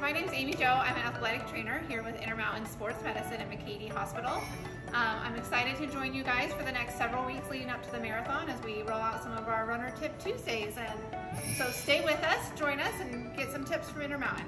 my name is Amy Jo. I'm an athletic trainer here with Intermountain Sports Medicine at McKay-Dee Hospital. Um, I'm excited to join you guys for the next several weeks leading up to the marathon as we roll out some of our Runner Tip Tuesdays. And so stay with us, join us, and get some tips from Intermountain.